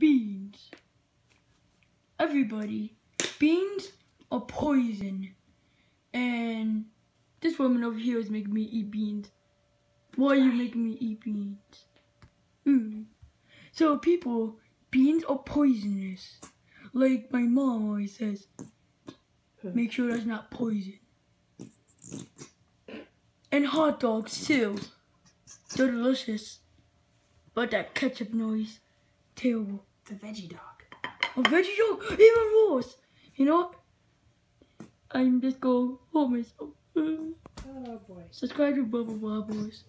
beans. Everybody, beans are poison. And this woman over here is making me eat beans. Why are you making me eat beans? Mm. So people, beans are poisonous. Like my mom always says, make sure that's not poison. And hot dogs too. They're delicious. But that ketchup noise, terrible. The veggie dog. A veggie dog, even worse. You know what? I'm just going home myself. Oh boy. Subscribe to Bubble Blah Boys.